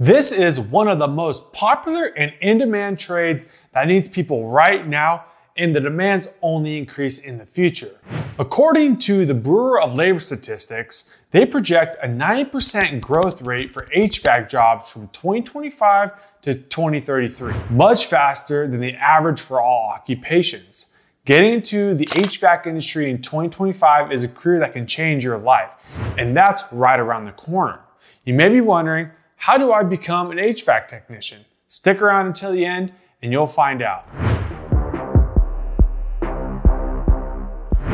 This is one of the most popular and in-demand trades that needs people right now and the demands only increase in the future. According to the Bureau of Labor Statistics, they project a 9% growth rate for HVAC jobs from 2025 to 2033, much faster than the average for all occupations. Getting into the HVAC industry in 2025 is a career that can change your life, and that's right around the corner. You may be wondering, how do I become an HVAC technician? Stick around until the end and you'll find out.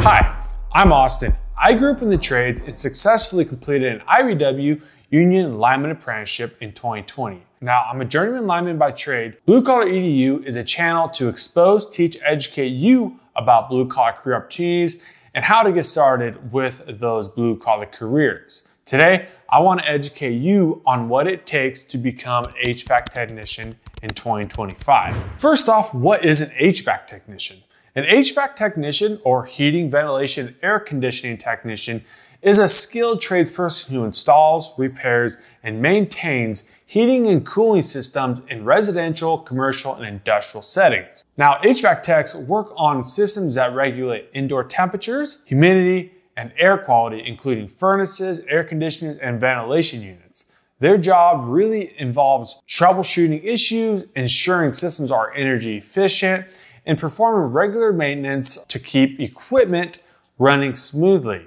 Hi, I'm Austin. I grew up in the trades and successfully completed an IBEW Union Lineman Apprenticeship in 2020. Now, I'm a journeyman lineman by trade. Blue Collar EDU is a channel to expose, teach, educate you about blue collar career opportunities and how to get started with those blue collar careers. Today, I want to educate you on what it takes to become an HVAC technician in 2025. First off, what is an HVAC technician? An HVAC technician, or heating, ventilation, air conditioning technician, is a skilled tradesperson who installs, repairs, and maintains heating and cooling systems in residential, commercial, and industrial settings. Now, HVAC techs work on systems that regulate indoor temperatures, humidity, and air quality, including furnaces, air conditioners, and ventilation units. Their job really involves troubleshooting issues, ensuring systems are energy efficient, and performing regular maintenance to keep equipment running smoothly.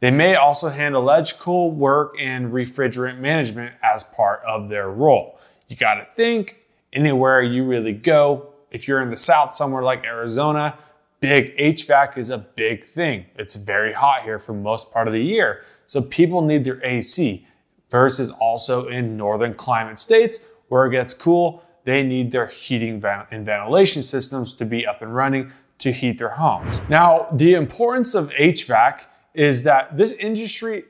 They may also handle electrical work and refrigerant management as part of their role. You gotta think anywhere you really go, if you're in the South somewhere like Arizona, big HVAC is a big thing. It's very hot here for most part of the year. So people need their AC versus also in northern climate states where it gets cool they need their heating and ventilation systems to be up and running to heat their homes. Now, the importance of HVAC is that this industry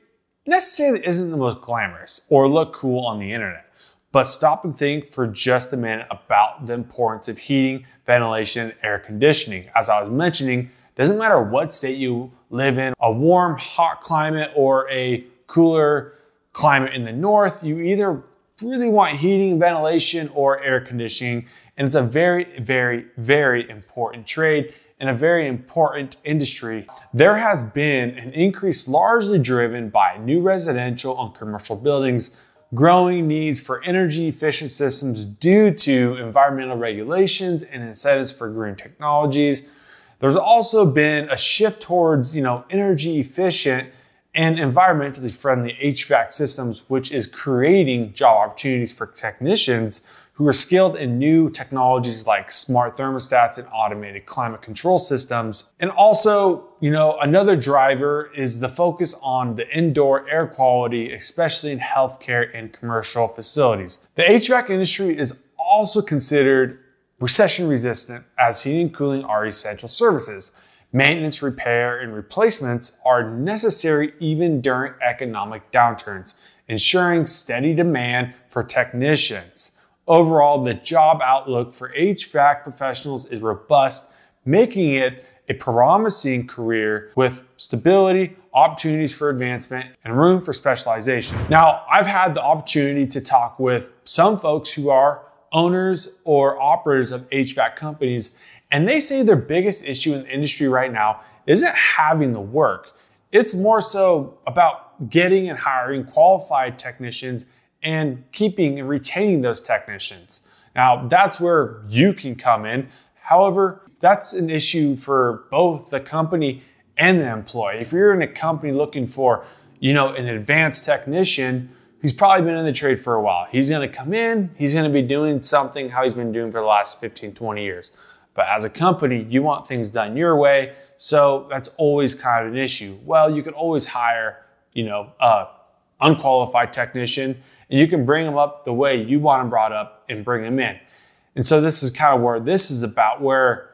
necessarily isn't the most glamorous or look cool on the internet. But stop and think for just a minute about the importance of heating, ventilation, and air conditioning. As I was mentioning, doesn't matter what state you live in, a warm, hot climate or a cooler climate in the north, you either really want heating, ventilation, or air conditioning. And it's a very, very, very important trade and a very important industry. There has been an increase largely driven by new residential and commercial buildings, growing needs for energy efficient systems due to environmental regulations and incentives for green technologies. There's also been a shift towards, you know, energy efficient and environmentally friendly HVAC systems, which is creating job opportunities for technicians who are skilled in new technologies like smart thermostats and automated climate control systems. And also, you know, another driver is the focus on the indoor air quality, especially in healthcare and commercial facilities. The HVAC industry is also considered recession resistant as heating and cooling are essential services. Maintenance, repair, and replacements are necessary even during economic downturns, ensuring steady demand for technicians. Overall, the job outlook for HVAC professionals is robust, making it a promising career with stability, opportunities for advancement, and room for specialization. Now, I've had the opportunity to talk with some folks who are owners or operators of HVAC companies, and they say their biggest issue in the industry right now isn't having the work. It's more so about getting and hiring qualified technicians and keeping and retaining those technicians. Now, that's where you can come in. However, that's an issue for both the company and the employee. If you're in a company looking for, you know, an advanced technician who's probably been in the trade for a while, he's going to come in, he's going to be doing something how he's been doing for the last 15, 20 years. But as a company, you want things done your way. So that's always kind of an issue. Well, you can always hire, you know, a unqualified technician and you can bring them up the way you want them brought up and bring them in. And so this is kind of where this is about where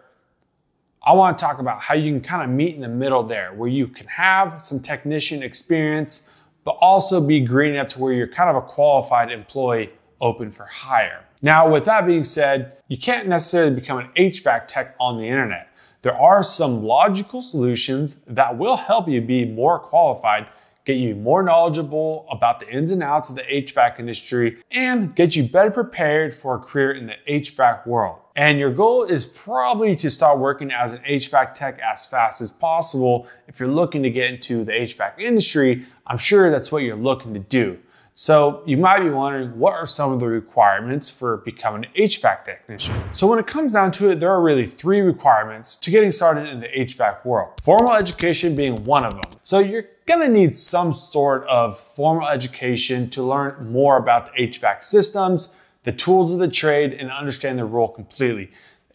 I want to talk about how you can kind of meet in the middle there, where you can have some technician experience, but also be green enough to where you're kind of a qualified employee open for hire. Now, with that being said, you can't necessarily become an HVAC tech on the internet. There are some logical solutions that will help you be more qualified get you more knowledgeable about the ins and outs of the HVAC industry, and get you better prepared for a career in the HVAC world. And your goal is probably to start working as an HVAC tech as fast as possible. If you're looking to get into the HVAC industry, I'm sure that's what you're looking to do. So you might be wondering, what are some of the requirements for becoming an HVAC technician? So when it comes down to it, there are really three requirements to getting started in the HVAC world. Formal education being one of them. So you're gonna need some sort of formal education to learn more about the HVAC systems, the tools of the trade, and understand their role completely.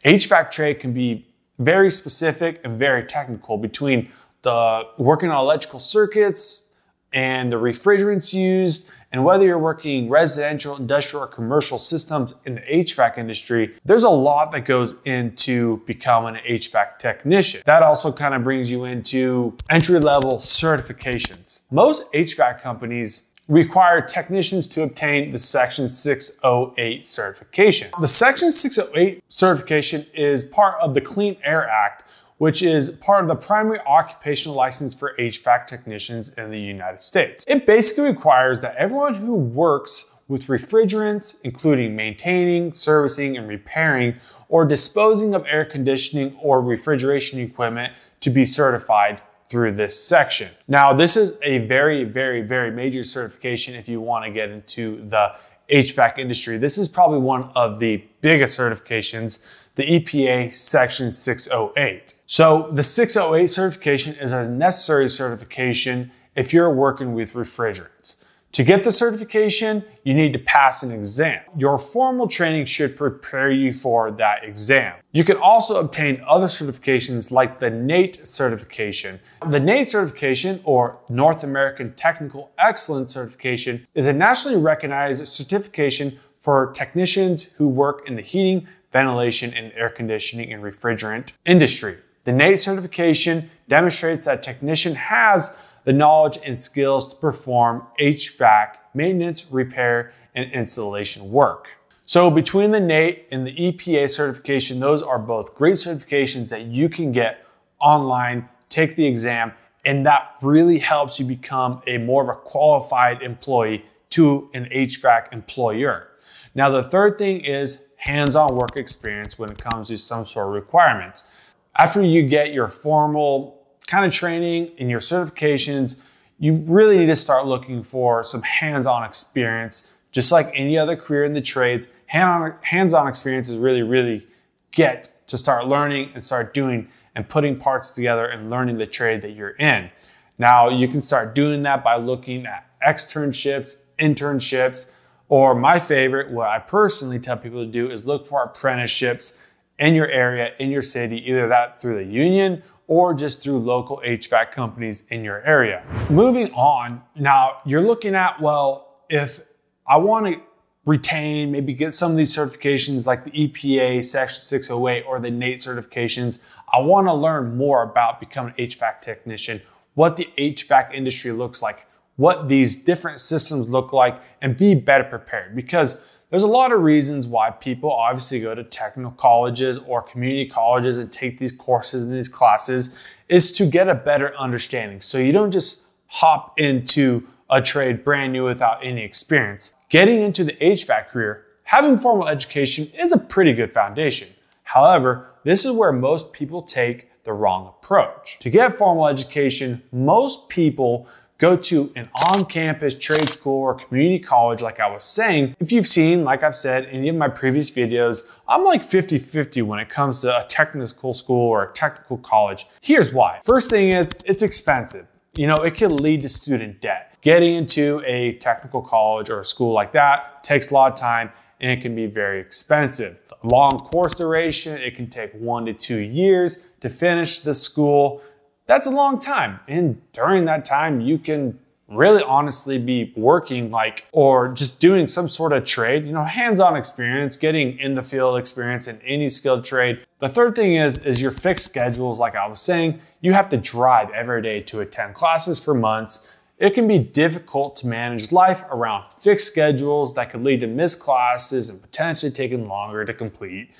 HVAC trade can be very specific and very technical between the working on electrical circuits and the refrigerants used and whether you're working residential, industrial, or commercial systems in the HVAC industry, there's a lot that goes into becoming an HVAC technician. That also kind of brings you into entry level certifications. Most HVAC companies require technicians to obtain the Section 608 certification. The Section 608 certification is part of the Clean Air Act, which is part of the primary occupational license for HVAC technicians in the United States. It basically requires that everyone who works with refrigerants, including maintaining, servicing, and repairing, or disposing of air conditioning or refrigeration equipment to be certified through this section. Now, this is a very, very, very major certification if you want to get into the HVAC industry. This is probably one of the biggest certifications, the EPA Section 608. So the 608 certification is a necessary certification if you're working with refrigerants. To get the certification, you need to pass an exam. Your formal training should prepare you for that exam. You can also obtain other certifications like the NATE certification. The NATE certification, or North American Technical Excellence certification, is a nationally recognized certification for technicians who work in the heating, ventilation, and air conditioning and refrigerant industry. The NATE certification demonstrates that technician has the knowledge and skills to perform HVAC maintenance, repair, and installation work. So between the NATE and the EPA certification, those are both great certifications that you can get online, take the exam, and that really helps you become a more of a qualified employee to an HVAC employer. Now, the third thing is hands-on work experience when it comes to some sort of requirements. After you get your formal kind of training and your certifications, you really need to start looking for some hands-on experience. Just like any other career in the trades, hands-on experience is really, really get to start learning and start doing and putting parts together and learning the trade that you're in. Now, you can start doing that by looking at externships, internships, or my favorite, what I personally tell people to do is look for apprenticeships in your area, in your city, either that through the union or just through local HVAC companies in your area. Moving on, now you're looking at, well, if I want to retain, maybe get some of these certifications like the EPA Section 608 or the NATE certifications, I want to learn more about becoming an HVAC technician, what the HVAC industry looks like, what these different systems look like, and be better prepared because there's a lot of reasons why people obviously go to technical colleges or community colleges and take these courses and these classes is to get a better understanding. So you don't just hop into a trade brand new without any experience. Getting into the HVAC career, having formal education is a pretty good foundation. However, this is where most people take the wrong approach. To get formal education, most people go to an on-campus trade school or community college like I was saying. If you've seen, like I've said in any of my previous videos, I'm like 50-50 when it comes to a technical school or a technical college. Here's why. First thing is it's expensive. You know, it can lead to student debt. Getting into a technical college or a school like that takes a lot of time and it can be very expensive. Long course duration, it can take one to two years to finish the school. That's a long time. And during that time, you can really honestly be working like or just doing some sort of trade, you know, hands-on experience, getting in the field experience in any skilled trade. The third thing is is your fixed schedules like I was saying, you have to drive every day to attend classes for months. It can be difficult to manage life around fixed schedules that could lead to missed classes and potentially taking longer to complete.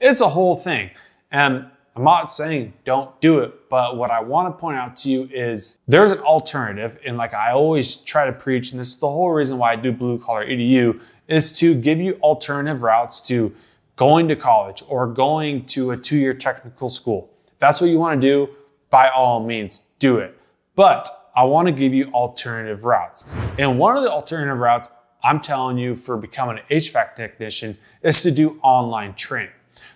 It's a whole thing. And I'm not saying don't do it, but what I want to point out to you is there's an alternative. And like I always try to preach, and this is the whole reason why I do Blue Collar EDU, is to give you alternative routes to going to college or going to a two year technical school. If that's what you want to do, by all means, do it. But I want to give you alternative routes. And one of the alternative routes I'm telling you for becoming an HVAC technician is to do online training.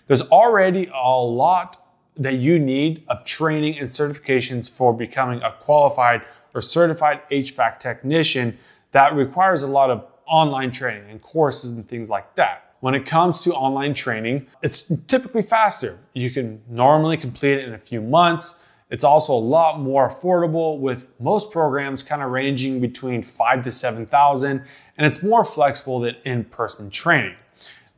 There's already a lot that you need of training and certifications for becoming a qualified or certified HVAC technician that requires a lot of online training and courses and things like that. When it comes to online training, it's typically faster. You can normally complete it in a few months. It's also a lot more affordable with most programs kind of ranging between five to 7,000 and it's more flexible than in-person training.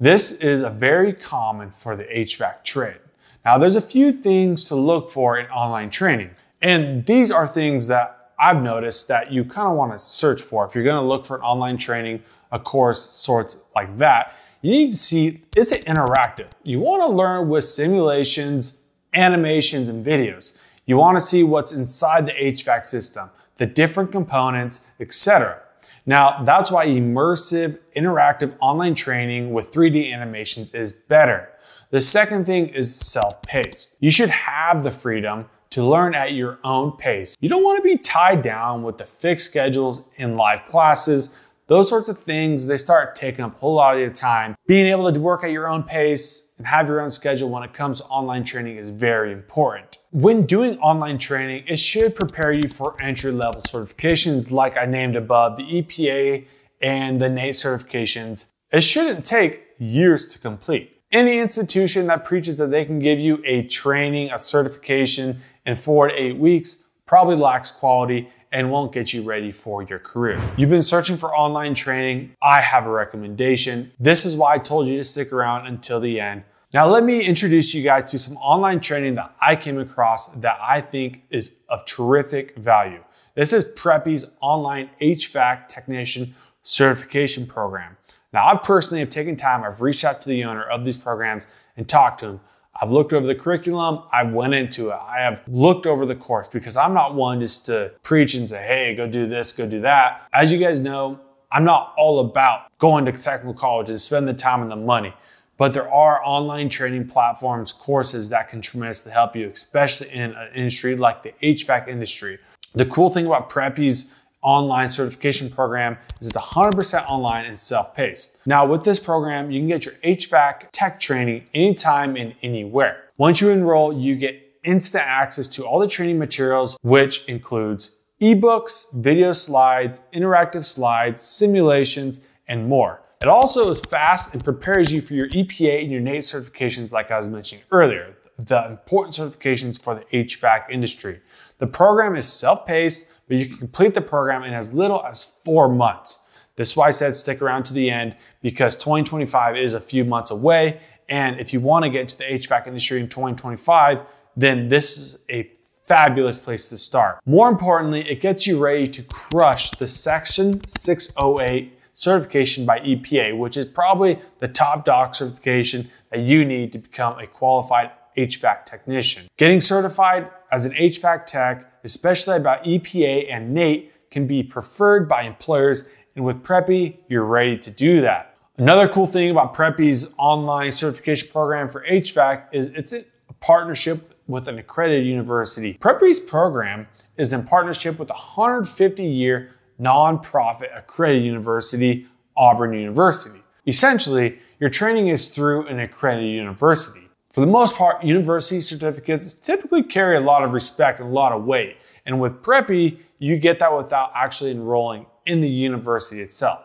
This is a very common for the HVAC trade. Now there's a few things to look for in online training and these are things that I've noticed that you kind of want to search for. If you're going to look for an online training, a course sorts like that, you need to see, is it interactive? You want to learn with simulations, animations, and videos. You want to see what's inside the HVAC system, the different components, etc. Now, that's why immersive, interactive online training with 3D animations is better. The second thing is self-paced. You should have the freedom to learn at your own pace. You don't want to be tied down with the fixed schedules in live classes. Those sorts of things, they start taking up a whole lot of your time. Being able to work at your own pace and have your own schedule when it comes to online training is very important. When doing online training, it should prepare you for entry level certifications like I named above, the EPA and the NATE certifications. It shouldn't take years to complete. Any institution that preaches that they can give you a training, a certification in four to eight weeks probably lacks quality and won't get you ready for your career. You've been searching for online training. I have a recommendation. This is why I told you to stick around until the end. Now, let me introduce you guys to some online training that I came across that I think is of terrific value. This is Preppy's online HVAC technician certification program. Now, I personally have taken time, I've reached out to the owner of these programs and talked to him. I've looked over the curriculum, I've went into it. I have looked over the course because I'm not one just to preach and say, hey, go do this, go do that. As you guys know, I'm not all about going to technical college and spend the time and the money. But there are online training platforms, courses that can tremendously help you, especially in an industry like the HVAC industry. The cool thing about Preppy's online certification program is it's 100% online and self-paced. Now with this program, you can get your HVAC tech training anytime and anywhere. Once you enroll, you get instant access to all the training materials, which includes ebooks, video slides, interactive slides, simulations, and more. It also is fast and prepares you for your EPA and your NATE certifications like I was mentioning earlier, the important certifications for the HVAC industry. The program is self-paced, but you can complete the program in as little as four months. This is why I said stick around to the end because 2025 is a few months away. And if you want to get into the HVAC industry in 2025, then this is a fabulous place to start. More importantly, it gets you ready to crush the Section 608 certification by EPA, which is probably the top doc certification that you need to become a qualified HVAC technician. Getting certified as an HVAC tech, especially by EPA and NATE, can be preferred by employers, and with Preppy, you're ready to do that. Another cool thing about Preppy's online certification program for HVAC is it's a partnership with an accredited university. Preppy's program is in partnership with a 150 year nonprofit accredited university, Auburn University. Essentially, your training is through an accredited university. For the most part, university certificates typically carry a lot of respect and a lot of weight. And with Preppy, you get that without actually enrolling in the university itself.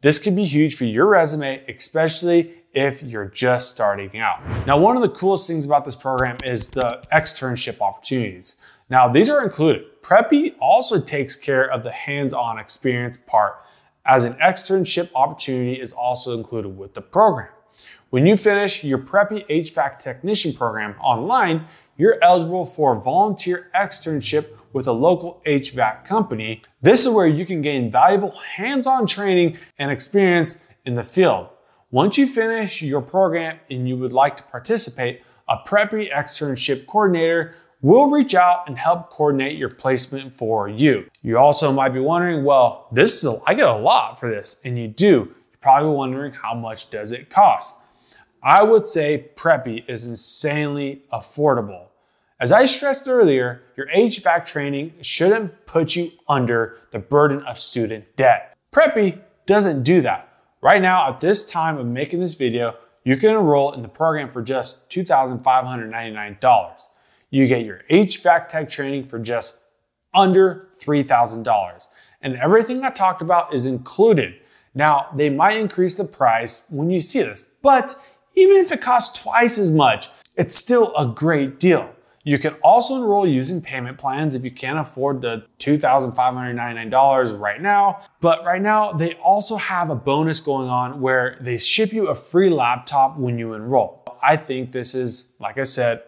This could be huge for your resume, especially if you're just starting out. Now, one of the coolest things about this program is the externship opportunities. Now, these are included. Preppy also takes care of the hands-on experience part as an externship opportunity is also included with the program. When you finish your Preppy HVAC technician program online, you're eligible for a volunteer externship with a local HVAC company. This is where you can gain valuable hands-on training and experience in the field. Once you finish your program and you would like to participate, a Preppy externship coordinator will reach out and help coordinate your placement for you. You also might be wondering, well, this is a, I get a lot for this, and you do. You're probably wondering how much does it cost? I would say Preppy is insanely affordable. As I stressed earlier, your HVAC training shouldn't put you under the burden of student debt. Preppy doesn't do that. Right now, at this time of making this video, you can enroll in the program for just $2,599 you get your HVAC tech training for just under $3,000. And everything I talked about is included. Now, they might increase the price when you see this, but even if it costs twice as much, it's still a great deal. You can also enroll using payment plans if you can't afford the $2,599 right now. But right now, they also have a bonus going on where they ship you a free laptop when you enroll. I think this is, like I said,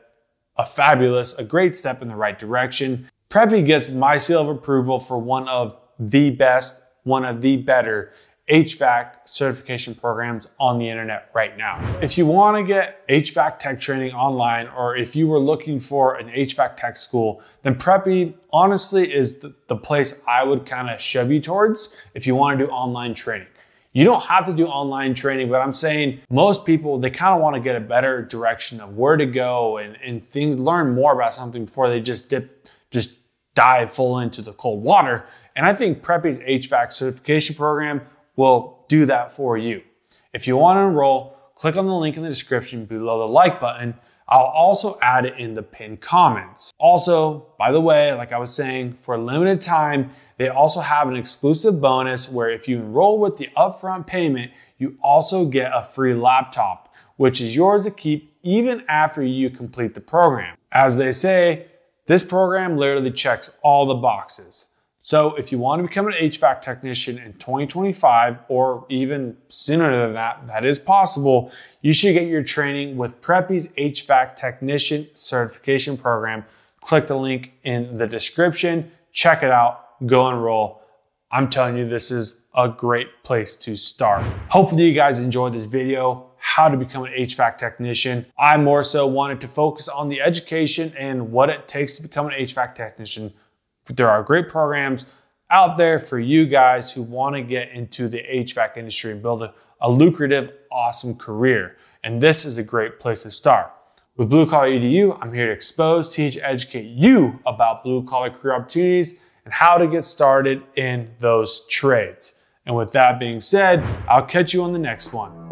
a fabulous, a great step in the right direction. Preppy gets my seal of approval for one of the best, one of the better HVAC certification programs on the internet right now. If you wanna get HVAC tech training online, or if you were looking for an HVAC tech school, then Preppy honestly is the, the place I would kind of shove you towards if you wanna do online training. You don't have to do online training, but I'm saying most people, they kind of want to get a better direction of where to go and, and things, learn more about something before they just dip, just dive full into the cold water. And I think Preppy's HVAC certification program will do that for you. If you want to enroll, click on the link in the description below the like button. I'll also add it in the pinned comments. Also, by the way, like I was saying, for a limited time, they also have an exclusive bonus where if you enroll with the upfront payment, you also get a free laptop, which is yours to keep even after you complete the program. As they say, this program literally checks all the boxes. So if you want to become an HVAC technician in 2025 or even sooner than that, that is possible, you should get your training with Preppy's HVAC technician certification program. Click the link in the description, check it out, go enroll. I'm telling you, this is a great place to start. Hopefully you guys enjoyed this video, how to become an HVAC technician. I more so wanted to focus on the education and what it takes to become an HVAC technician. There are great programs out there for you guys who wanna get into the HVAC industry and build a, a lucrative, awesome career. And this is a great place to start. With Blue Collar EDU, I'm here to expose, teach, educate you about blue collar career opportunities and how to get started in those trades. And with that being said, I'll catch you on the next one.